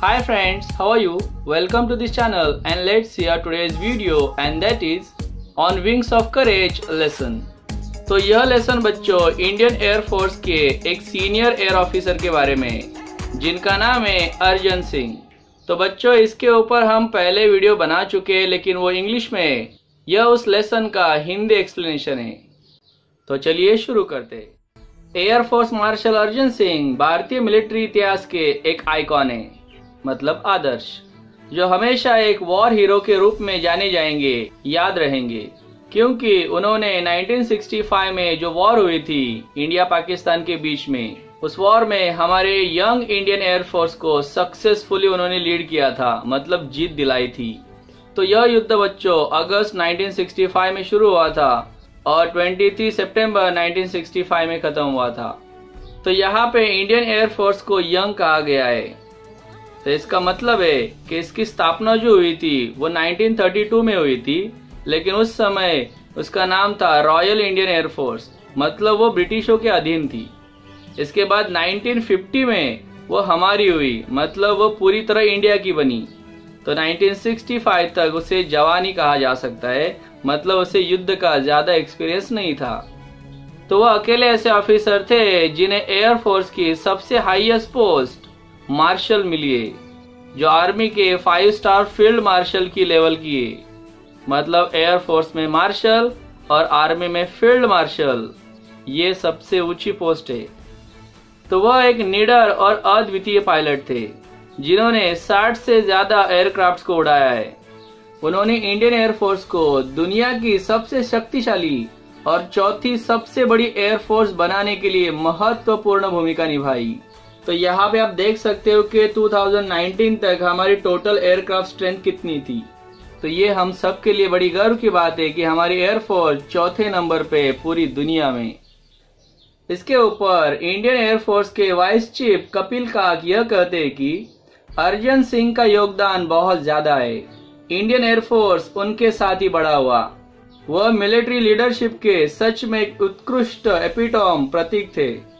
Hi friends, how are you? Welcome to this channel and let's see our today's video and that is on Wings of Courage lesson. तो यह lesson बच्चों Indian air force के एक senior air officer के बारे में जिनका नाम है अर्जन सिंह। तो बच्चों इसके ऊपर हम पहले वीडियो बना चुके हैं लेकिन वो इंग्लिश में यह उस लेसन का हिंदी एक्सप्लेनेशन है। तो चलिए शुरू करते air force marshal Arjan Singh भारतीय मिलिट्री इतिहास के एक आइकॉन है। मतलब आदर्श, जो हमेशा एक वॉर हीरो के रूप में जाने जाएँगे, याद रहेंगे। क्योंकि उन्होंने 1965 में जो वॉर हुई थी इंडिया पाकिस्तान के बीच में, उस वॉर में हमारे यंग इंडियन एयरफोर्स को सक्सेसफुली उन्होंने लीड किया था मतलब जीत दिलाई थी। तो यह युद्ध बच्चों अगस्त 1965 में शुरू हुआ था और 23 सितंबर 1965 में खत्म हुआ था। तो यहाँ पे इंडियन एयरफोर्स को यंग कहा गया है। तो इसका मतलब है कि इसकी स्थापना जो हुई थी, वो 1932 में हुई थी, लेकिन उस समय उसका नाम था रॉयल इंडियन एयरफोर्स मतलब वो ब्रिटिशों के अधीन थी। इसके बाद 1950 में वो हमारी हुई मतलब वो पूरी तरह इंडिया की बनी। तो 1965 तक उसे जवानी कहा जा सकता है मतलब उसे युद्ध का ज़्यादा एक्सपीरियंस नहीं था। तो वह अकेले ऐसे ऑफिसर थे जिन्हें एयरफोर्स की सबसे हाईएस्ट पोस्ट मार्शल मिली है जो आर्मी के फाइव स्टार फ़ील्ड मार्शल की लेवल की है मतलब एयरफोर्स में मार्शल और आर्मी में फ़ील्ड मार्शल ये सबसे ऊँची पोस्ट है। तो वह एक निडर और अद्वितीय पायलट थे, जिन्होंने 60 से ज़्यादा एयरक्राफ्ट को उड़ाया है। उन्होंने इंडियन एयरफोर्स को दुनिया की सबसे शक्तिशाली और चौथी सबसे बड़ी एयरफोर्स बनाने के लिए महत्वपूर्ण भूमिका निभाई। तो यहाँ पे आप देख सकते हो कि 2019 तक हमारी टोटल एयरक्राफ्ट स्ट्रेंथ कितनी थी। तो ये हम सब के लिए बड़ी गर्व की बात है कि हमारी एयरफोर्स चौथे नंबर पे पूरी दुनिया में। इसके ऊपर इंडियन एयरफोर्स के वाइस चीफ कपिल काक यह कहते हैं कि अर्जन सिंह का योगदान बहुत ज़्यादा है। इंडियन एयरफोर्स उनके साथ ही बड़ा हुआ। वह मिलिट्री लीडरशिप के सच में उत्कृष्ट एपिटॉम प्रतीक थे।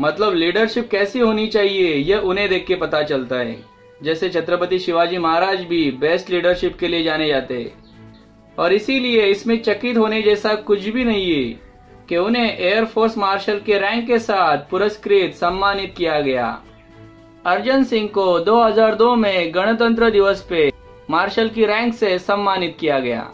मतलब लीडरशिप कैसी होनी चाहिए, यह उन्हें देख के पता चलता है। जैसे छत्रपति शिवाजी महाराज भी बेस्ट लीडरशिप के लिए जाने जाते और इसीलिए इसमें चकित होने जैसा कुछ भी नहीं है कि उन्हें एयरफोर्स मार्शल के रैंक के साथ पुरस्कृत, सम्मानित किया गया। अर्जन सिंह को 2002 में गणतंत्र दिवस पे मार्शल की रैंक से सम्मानित किया गया।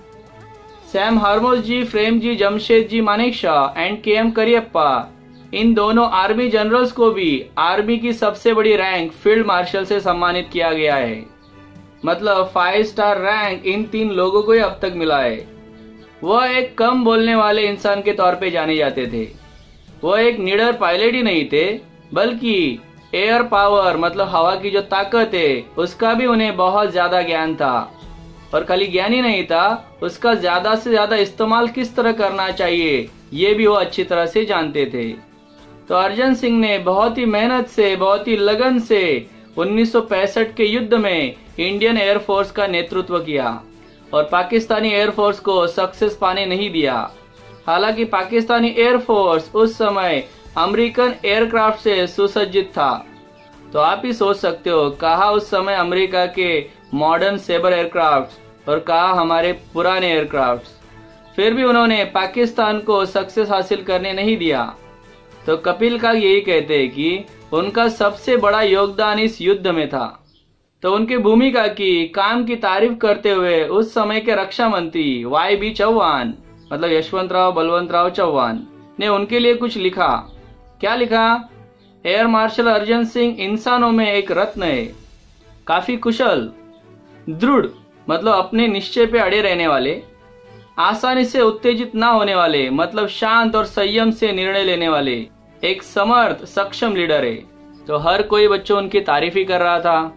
Sam Hormus ji, Fram ji, Jamshed ji, Manek Shah and K M Cariappa इन दोनों आर्मी जनरल्स को भी आर्मी की सबसे बड़ी रैंक फ़ील्ड मार्शल से सम्मानित किया गया है। मतलब फाइव स्टार रैंक इन तीन लोगों को ही अब तक मिला है। वह एक कम बोलने वाले इंसान के तौर पे जाने जाते थे। वह एक निडर पायलट ही नहीं थे, बल्कि एयर पावर मतलब हवा की जो ताकत है, उसका भी उन्हें बहुत ज़्यादा ज्ञान था। और खाली ज्ञान ही नहीं था, उसका ज़्यादा से ज़्यादा इस्तेमाल किस तरह करना चाहिए, ये भी वो अच्छी तरह से जानते थे। तो अर्जन सिंह ने बहुत ही मेहनत से, बहुत ही लगन से 1965 के युद्ध में इंडियन एयरफोर्स का नेतृत्व किया और पाकिस्तानी एयरफोर्स को सक्सेस पाने नहीं दिया। हालाँकि पाकिस्तानी एयरफोर्स उस समय अमेरिकन एयरक्राफ्ट से सुसज्जित था। तो आप ही सोच सकते हो, कहा उस समय अमेरिका के मॉडर्न सेबर एयरक्राफ्ट और कहा हमारे पुराने एयरक्राफ्ट फिर भी उन्होंने पाकिस्तान को सक्सेस हासिल करने नहीं दिया। तो कपिल का यही कहते हैं कि उनका सबसे बड़ा योगदान इस युद्ध में था। तो उनकी भूमिका की, काम की तारीफ़ करते हुए उस समय के रक्षा मंत्री वाई बी चौहान मतलब यशवंत राव बलवंत राव चौहान ने उनके लिए कुछ लिखा। क्या लिखा? एयर मार्शल अर्जन सिंह इंसानों में एक रत्न है। काफ़ी कुशल, दृढ़ मतलब अपने निश्चय पे अड़े रहने वाले। आसानी से उत्तेजित ना होने वाले मतलब शांत और संयम से निर्णय लेने वाले। एक समर्थ, सक्षम लीडर है। तो हर कोई बच्चों उनकी तारीफ़ ही कर रहा था।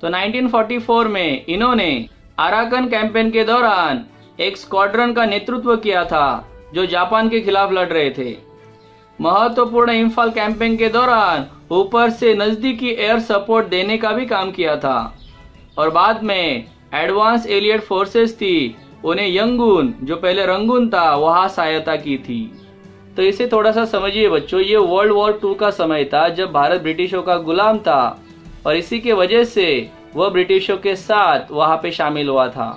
तो 1944 में इन्होंने अराकन कैंपेन के दौरान एक स्क्वाड्रन का नेतृत्व किया था, जो जापान के खिलाफ लड़ रहे थे। महत्वपूर्ण इम्फाल कैंपेन के दौरान ऊपर से नजदीकी एयर सपोर्ट देने का भी काम किया था। और बाद में एडवांस एलियट फोर्सेस थी, उन्हें यंगून जो पहले रंगून था, वहाँ सहायता की थी। तो इसे थोड़ा सा समझिए बच्चों, ये वर्ल्ड वॉर टू का समय था जब भारत ब्रिटिशों का गुलाम था और इसी के वजह से वह ब्रिटिशों के साथ वहाँ पे शामिल हुआ था।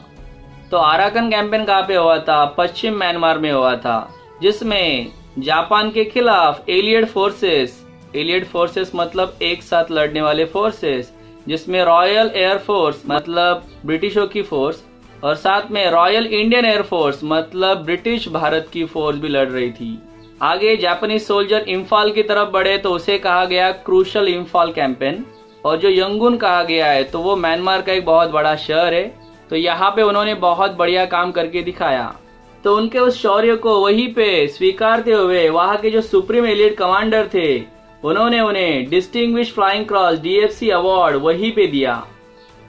तो आराकन कैंपेन कहाँ पे हुआ था? पश्चिम म्यांमार में हुआ था, जिसमें जापान के खिलाफ एलियड फोर्सेस एलियड फोर्सेस मतलब एक साथ लड़ने वाले फोर्सेस, जिसमें रॉयल एयरफोर्स मतलब ब्रिटिशों की फोर्स और साथ में रॉयल इंडियन एयरफोर्स मतलब ब्रिटिश भारत की फोर्स भी लड़ रही थी। आगे जापानीज सोल्जर इम्फाल की तरफ़ बढ़े तो उसे कहा गया क्रूशल इम्फाल कैंपेन और जो यंगुन कहा गया है तो वो म्यांमार का एक बहुत बड़ा शहर है। तो यहाँ पे उन्होंने बहुत बढ़िया काम करके दिखाया। तो उनके उस शौर्य को वहीं पे स्वीकारते हुए वहाँ के जो सुप्रीम एलिट कमांडर थे, उन्होंने उन्हें distinguished flying cross DFC award वहीं पे दिया।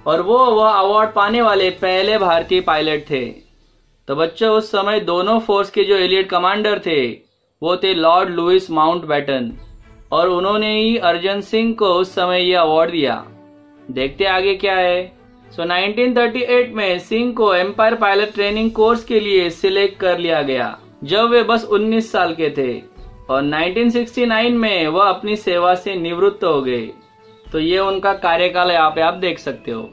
और वो वह अवार्ड पाने वाले पहले भारतीय पायलट थे। तो बच्चों, उस समय दोनों फोर्स के जो एलिट कमांडर थे वो थे लॉर्ड लुइस माउंट बैटन और उन्होंने ही अर्जन सिंह को उस समय ये अवार्ड दिया। देखते आगे क्या है। सो so, 1938 में सिंह को एम्पायर पायलट ट्रेनिंग कोर्स के लिए सिलेक्ट कर लिया गया जब वे बस 19 साल के थे। और 1969 में वह अपनी सेवा से निवृत्त हो गए। तो ये उनका कार्यकाल यहाँ आप देख सकते हो।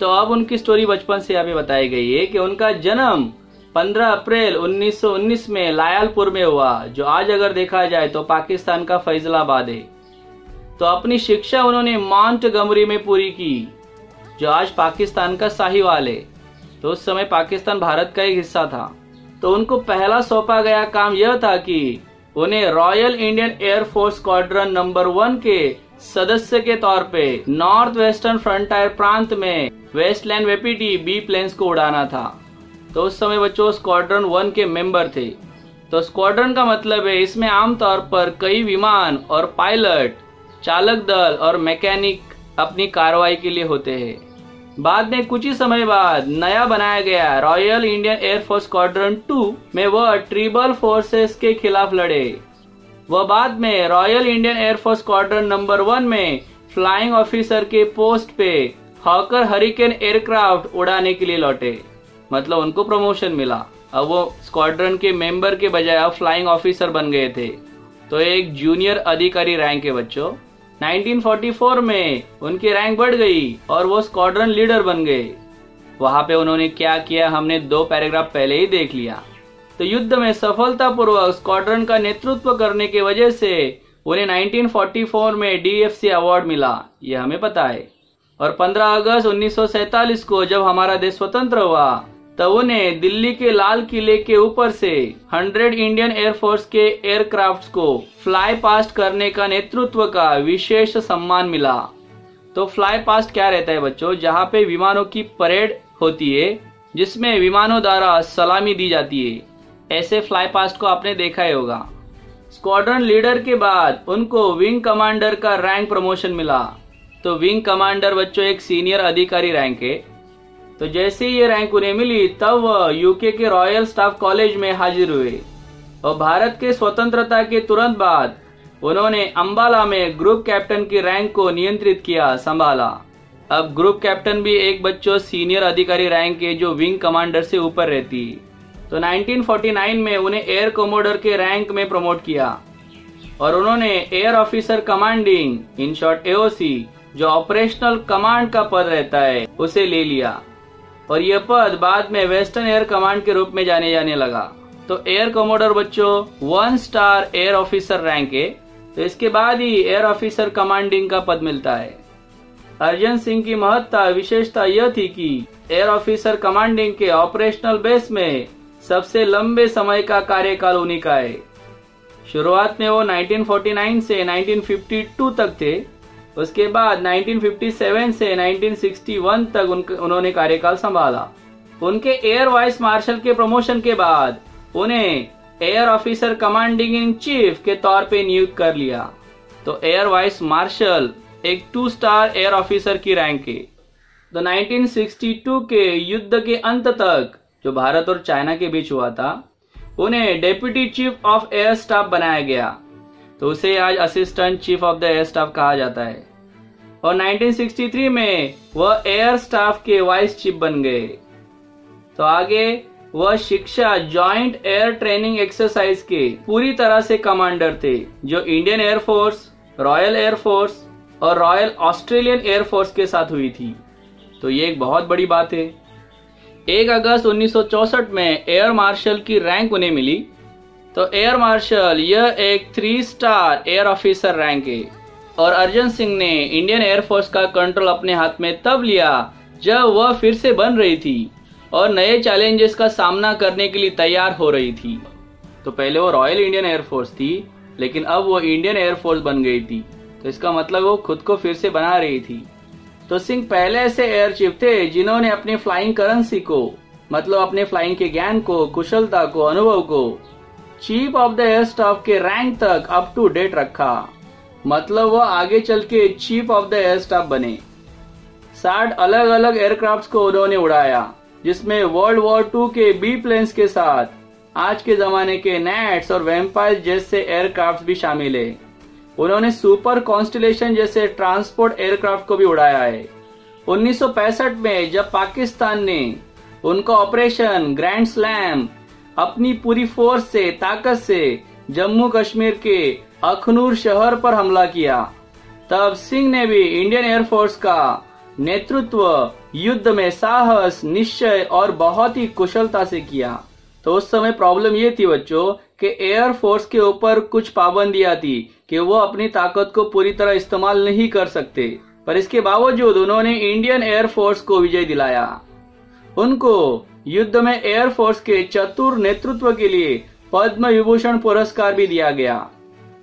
तो अब उनकी स्टोरी बचपन से यहाँ पे बताई गई है कि उनका जन्म 15 अप्रैल 1919 में लायलपुर में हुआ, जो आज अगर देखा जाए तो पाकिस्तान का फैजलाबाद है। तो अपनी शिक्षा उन्होंने माउंट गमरी में पूरी की, जो आज पाकिस्तान का साहिवाल है। तो उस समय पाकिस्तान भारत का एक हिस्सा था। तो उनको पहला सौंपा गया काम यह था कि उन्हें royal Indian air force squadron number one के सदस्य के तौर पे नॉर्थ वेस्टर्न फ्रंटायर प्रांत में वेस्टलैंड वेपीटी बी प्लेन्स को उड़ाना था। तो उस समय बच्चों स्क्वाड्रन वन के मेंबर थे। तो स्क्वाड्रन का मतलब है, इसमें आमतौर पर कई विमान और पायलट चालक दल और मैकेनिक अपनी कार्रवाई के लिए होते हैं। बाद में कुछ ही समय बाद नया बनाया गया royal Indian air force squadron two में वह ट्रिबल फोर्सेस के खिलाफ लड़े। वह बाद में royal Indian air force squadron number one में फ्लाइंग ऑफिसर के पोस्ट पे हॉकर हरिकेन एयरक्राफ्ट उड़ाने के लिए लौटे। मतलब उनको प्रमोशन मिला। अब वो स्क्वाड्रन के मेंबर के बजाय अब फ्लाइंग ऑफिसर बन गए थे। तो एक जूनियर अधिकारी रैंक के बच्चों। 1944 में उनकी रैंक बढ़ गई और वो स्क्वाड्रन लीडर बन गए। वहाँ पे उन्होंने क्या किया? हमने दो पैराग्राफ पहले ही देख लिया। तो युद्ध में सफलतापूर्वक स्क्वाड्रन का नेतृत्व करने की वजह से उन्हें 1944 में डीएफसी अवार्ड मिला यह हमें पता है। और 15 अगस्त 1947 को जब हमारा देश स्वतंत्र हुआ तब उन्हें दिल्ली के लाल किले के ऊपर से 100 इंडियन एयरफोर्स के एयरक्राफ्ट को फ्लाई पास्ट करने का नेतृत्व का विशेष सम्मान मिला। तो फ्लाई पास्ट क्या रहता है बच्चों? जहाँ पे विमानों की परेड होती है, जिसमें विमानों द्वारा सलामी दी जाती है। ऐसे फ्लाई पास्ट को आपने देखा ही होगा। स्क्वाड्रन लीडर के बाद उनको विंग कमांडर का रैंक प्रमोशन मिला। तो विंग कमांडर बच्चों एक सीनियर अधिकारी रैंक है। तो जैसे ही ये रैंक उन्हें मिली, तब वह यूके के रॉयल स्टाफ कॉलेज में हाजिर हुए। और भारत के स्वतंत्रता के तुरंत बाद, उन्होंने अंबाला में ग्रुप कैप्टन की रैंक को नियंत्रित किया, संभाला। अब ग्रुप कैप्टन भी एक बच्चों सीनियर अधिकारी रैंक के जो विंग कमांडर से ऊपर रहती। तो 1949 में उन्हें एयर कोमोडर के रैंक में प्रमोट किया। और उन्होंने air officer commanding in short AOC जो ऑपरेशनल कमांड का पद रहता है, उसे ले लिया। और यह पद बाद में वेस्टर्न एयर कमांड के रूप में जाने जाने लगा। तो एयर कोमोडर बच्चों one star air officer rank है। तो इसके बाद ही एयर ऑफिसर कमांडिंग का पद मिलता है। अर्जन सिंह की महत्ता, विशेषता यह थी कि एयर ऑफिसर कमांडिंग के ऑपरेशनल बेस में सबसे लंबे समय का कार्यकाल उन्हीं का है। शुरुआत में वो 1949 से 1952 तक थे। उसके बाद 1957 से 1961 तक उन्होंने कार्यकाल संभाला। उनके एयर वाइस मार्शल के प्रमोशन के बाद उन्हें air officer commanding in chief के तौर पे नियुक्त कर लिया। तो एयर वाइस मार्शल एक टू स्टार एयर ऑफिसर की रैंक है। तो 1962 के युद्ध के अंत तक जो भारत और चाइना के बीच हुआ था, उन्हें deputy chief of air staff बनाया गया। तो उसे आज assistant chief of the air staff कहा जाता है। और 1963 में वह एयर स्टाफ के वाइस चीफ बन गए। तो आगे वह शिक्षा जॉइंट एयर ट्रेनिंग एक्सरसाइज के पूरी तरह से कमांडर थे, जो Indian air force royal air force और रॉयल ऑस्ट्रेलियन एयरफोर्स के साथ हुई थी। तो ये एक बहुत बड़ी बात है। एक अगस्त 1964 में एयर मार्शल की रैंक उन्हें मिली। तो एयर मार्शल यह एक three star air officer rank है। और अर्जन सिंह ने इंडियन एयरफोर्स का कंट्रोल अपने हाथ में तब लिया, जब वह फिर से बन रही थी और नए चैलेंजेस का सामना करने के लिए तैयार हो रही थी। तो पहले वो रॉयल इंडियन एयरफोर्स थी, लेकिन अब वो इंडियन एयरफोर्स बन गई थी। तो इसका मतलब वो खुद को फिर से बना रही थी। तो सिंह पहले ऐसे एयर चीफ थे, जिन्होंने अपने फ्लाइंग करेंसी को मतलब अपने फ्लाइंग के ज्ञान को, कुशलता को, अनुभव को chief of the air staff के रैंक तक अप टू डेट रखा। मतलब वो आगे चल के chief of the air staff बने। साठ अलग अलग एयरक्राफ्ट को उन्होंने उड़ाया, जिसमें वर्ल्ड वॉर टू के बी प्लेन्स के साथ, आज के जमाने के नेट्स और वेम्पायर जैसे एयरक्राफ्ट भी शामिल है। उन्होंने सुपर कॉन्स्टलेशन जैसे ट्रांसपोर्ट एयरक्राफ्ट को भी उड़ाया है। 1965 में जब पाकिस्तान ने उनका ऑपरेशन ग्रैंड स्लैम अपनी पूरी फोर्स से, ताकत से जम्मू कश्मीर के अखनूर शहर पर हमला किया। तब सिंह ने भी इंडियन एयरफोर्स का नेतृत्व युद्ध में साहस, निश्चय और बहुत ही कुशलता से किया। तो उस समय प्रॉब्लम ये थी बच्चों कि एयरफोर्स के ऊपर कुछ पाबंदियाँ थी कि वो अपनी ताकत को पूरी तरह इस्तेमाल नहीं कर सकते। पर इसके बावजूद उन्होंने इंडियन एयरफोर्स को विजय दिलाया। उनको युद्ध में एयरफोर्स के चतुर नेतृत्व के लिए पद्म विभूषण पुरस्कार भी दिया गया।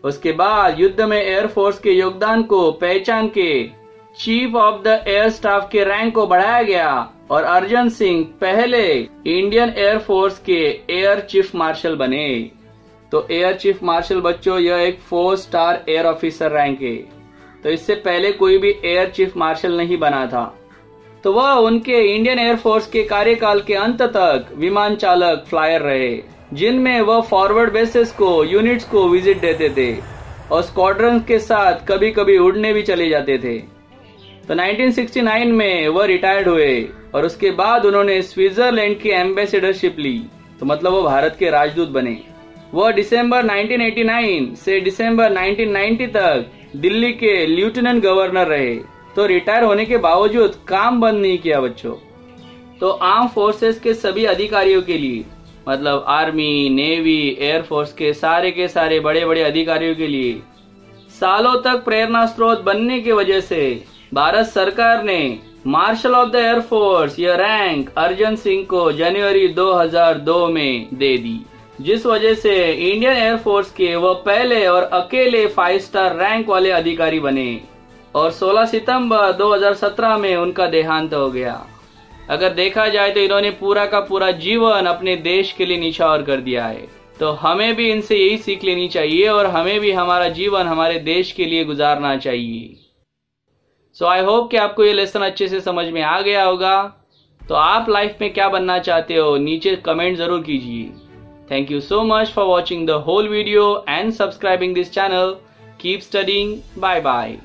उसके बाद युद्ध में एयरफोर्स के योगदान को पहचान के chief of the air staff के रैंक को बढ़ाया गया और अर्जन सिंह पहले इंडियन एयरफोर्स के एयर चीफ मार्शल बने। तो एयर चीफ मार्शल बच्चों, यह एक four star air officer rank है। तो इससे पहले कोई भी एयर चीफ मार्शल नहीं बना था। तो वह उनके इंडियन एयरफोर्स के कार्यकाल के अंत तक विमान चालक, फ्लायर रहे, जिनमें वह फॉरवर्ड बेसिस को यूनिट्स को विज़िट देते थे और स्क्वाड्रन के साथ कभी कभी उड़ने भी चले जाते थे। तो 1969 में वह रिटायर्ड हुए और उसके बाद उन्होंने स्विट्जरलैंड की एम्बेसडरशिप ली। तो मतलब वो भारत के राजदूत बने। वह दिसंबर 1989 से दिसंबर 1990 तक दिल्ली के लेफ्टिनेंट गवर्नर रहे। तो रिटायर होने के बावजूद काम बंद नहीं किया बच्चों। तो आर्म फोर्सेस के सभी अधिकारियों के लिए मतलब आर्मी नेवी एयरफोर्स के सारे के सारे बड़े बड़े अधिकारियों के लिए, सालों तक प्रेरणा स्रोत बनने की वजह से भारत सरकार ने marshal of the air force यह रैंक अर्जन सिंह को जनवरी 2002 में दे दी। जिस वजह से इंडियन एयरफोर्स के वह पहले और अकेले फाइव स्टार रैंक वाले अधिकारी बने। और 16 सितंबर 2017 में उनका देहांत हो गया। अगर देखा जाए तो इन्होंने पूरा का पूरा जीवन अपने देश के लिए निछावर कर दिया है। तो हमें भी इनसे यही सीख लेनी चाहिए और हमें भी हमारा जीवन हमारे देश के लिए गुजारना चाहिए। सो आई होप कि आपको ये लेसन अच्छे से समझ में आ गया होगा। तो आप लाइफ में क्या बनना चाहते हो, नीचे कमेंट ज़रूर कीजिए। Thank you so much for watching the whole video and subscribing this channel keep studying bye bye